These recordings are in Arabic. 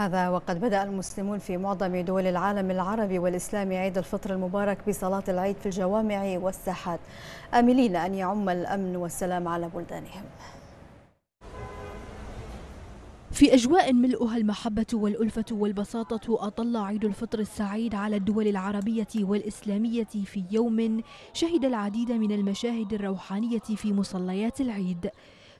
هذا وقد بدأ المسلمون في معظم دول العالم العربي والإسلامي عيد الفطر المبارك بصلاة العيد في الجوامع والساحات. آملين أن يعم الأمن والسلام على بلدانهم. في أجواء ملؤها المحبة والألفة والبساطة أطل عيد الفطر السعيد على الدول العربية والإسلامية في يوم شهد العديد من المشاهد الروحانية في مصليات العيد.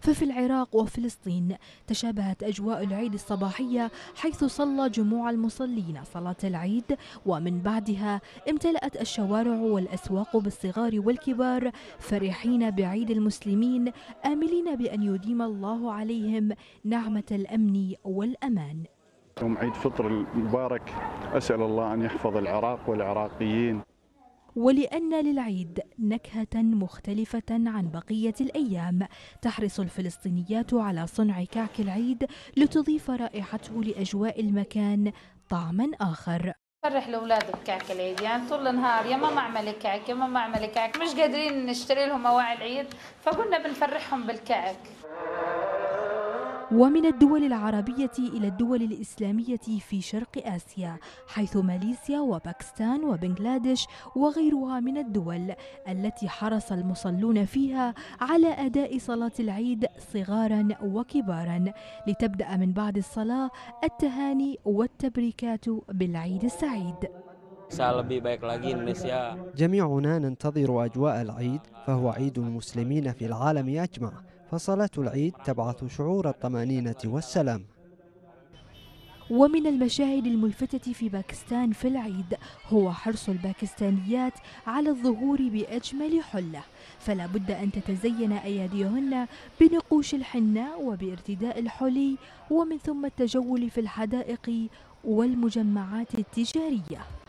ففي العراق وفلسطين تشابهت أجواء العيد الصباحية حيث صلى جموع المصلين صلاة العيد ومن بعدها امتلأت الشوارع والأسواق بالصغار والكبار فرحين بعيد المسلمين آملين بأن يديم الله عليهم نعمة الأمن والأمان. يوم عيد فطر المبارك أسأل الله أن يحفظ العراق والعراقيين. ولأن للعيد نكهة مختلفة عن بقية الأيام. تحرص الفلسطينيات على صنع كعك العيد لتضيف رائحته لأجواء المكان طعما آخر. فرح الاولاد بكعك العيد. يعني طول النهار يا ماما اعملي كعك يا ماما اعملي كعك. مش قادرين نشتري لهم مواعي العيد فقلنا بنفرحهم بالكعك. ومن الدول العربية إلى الدول الإسلامية في شرق آسيا حيث ماليزيا وباكستان وبنغلاديش وغيرها من الدول التي حرص المصلون فيها على أداء صلاة العيد صغارا وكبارا. لتبدأ من بعد الصلاة التهاني والتبريكات بالعيد السعيد. جميعنا ننتظر أجواء العيد فهو عيد المسلمين في العالم أجمع. فصلاة العيد تبعث شعور الطمأنينة والسلام. ومن المشاهد الملفتة في باكستان في العيد هو حرص الباكستانيات على الظهور بأجمل حلة. فلا بد أن تتزين أياديهن بنقوش الحنة وبارتداء الحلي ومن ثم التجول في الحدائق والمجمعات التجارية.